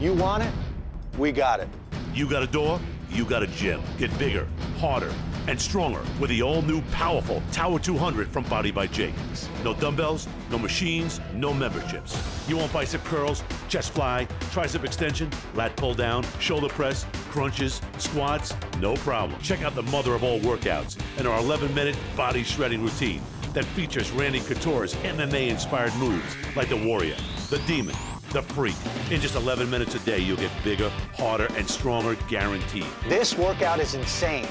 You want it? We got it. You got a door, you got a gym. Get bigger, harder, and stronger with the all new powerful Tower 200 from Body by Jake. No dumbbells, no machines, no memberships. You want bicep curls, chest fly, tricep extension, lat pull down, shoulder press, crunches, squats? No problem. Check out the mother of all workouts and our 11 minute body shredding routine that features Randy Couture's MMA inspired moves like the Warrior, the Demon, the Freak. In just 11 minutes a day, you'll get bigger, harder, and stronger guaranteed. This workout is insane.